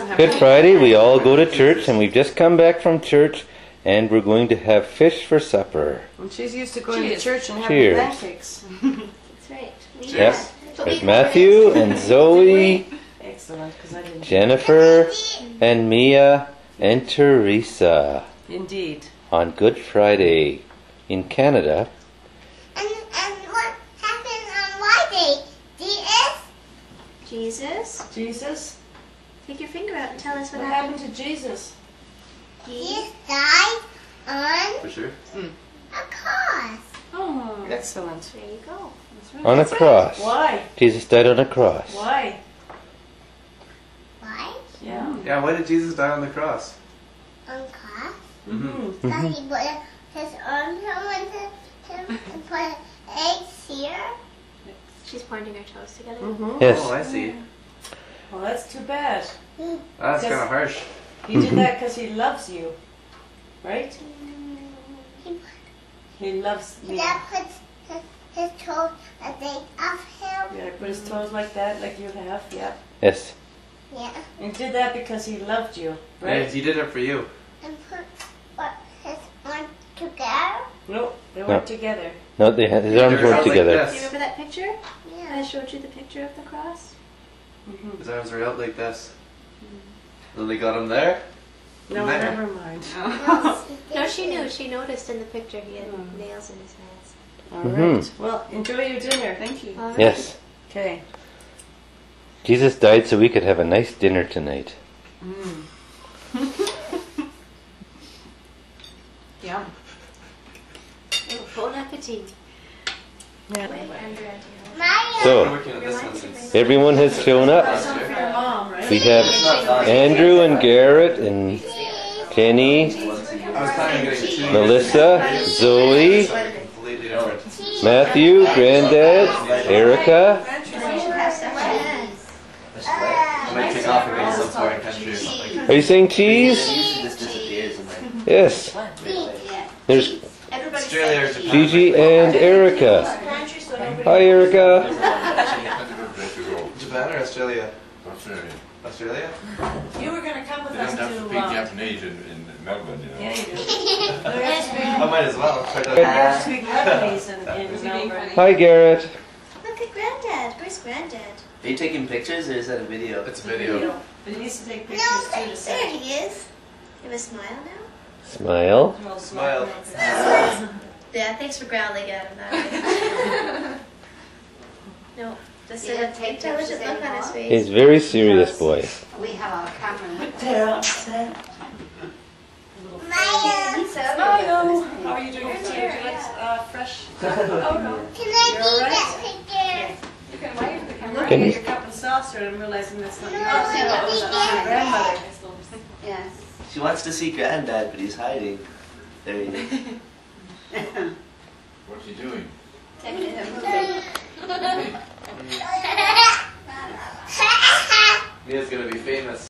doesn't have Good Friday, we all go to church, and we've just come back from church, and we're going to have fish for supper. And she's used to going to church and having Cheers. pancakes. That's right. We Yep. have- There's Matthew and Zoe, Excellent, I. Jennifer, and Mia, and Teresa Indeed. on Good Friday in Canada. And, and what happened on my day? DS? Jesus, Jesus? Take your finger out and tell us what, What happened. happened to Jesus? DS died on For sure. a cross. Oh, excellent. There you go. That's right. On a cross. Why? Jesus died on a cross. Why? Why? Yeah. Yeah, why did Jesus die on the cross? On cross? Mm-hmm. Because he put his arms around him and put eggs here. She's pointing her toes together. Mm-hmm. Yes. Oh, I see. Well, that's too bad. That's kind of harsh. He did that because he loves you, right? He, He loves he me. that puts his, his toes a bit off him. Yeah, put his toes like that, like you have, yeah. Yes. Yeah. And did that because he loved you, Yeah, right? he did it for you. And put what, his arms together. No, they weren't together. No, they had, his arms weren't like together. Do you remember that picture? Yeah. I showed you the picture of the cross. Mm-hmm. His arms were out like this. Then they got him there. No, There. never mind. No, she knew. She noticed in the picture he had nails in his hands. All Mhm. Well, enjoy your dinner. Thank you. All right. Yes. Okay. Jesus died so we could have a nice dinner tonight. Yeah. Oh, bon appetit. So, everyone has shown up. We have Andrew and Garrett and Kenny. Melissa, Zoe, Matthew, Granddad, Erica. Are you saying cheese? Yes. There's. Gigi and Erica. Hi, Erica. Japan or Australia? Australia. Australia? You were going to come with They us don't have to to. speak Um, Japanese in, in Melbourne, you know. yeah, you do. You have to speak- I might as well. Try you to- have to speak Japanese in, in Melbourne. Hi, Garrett. Look at Granddad. Where's Granddad? Are you taking pictures or is that a video? It's a video. But he needs to take No, pictures too to there he is. You have a smile now? Smile. Well, Smile. Yeah, thanks for growling at him that way. no, just You an take intelligent look on his face. He's very serious boy. We have our camera. They're upset. Mario. Hello. How are you doing? Would you like uh, fresh? Oh no. Can I You're be alright? that picture? You can wave the I'm camera. looking at you- your cup and saucer and I'm realizing that's not No, yours. I That was think your grandmother. Yes. She wants to see Granddad, but he's hiding. There he is. What's he doing?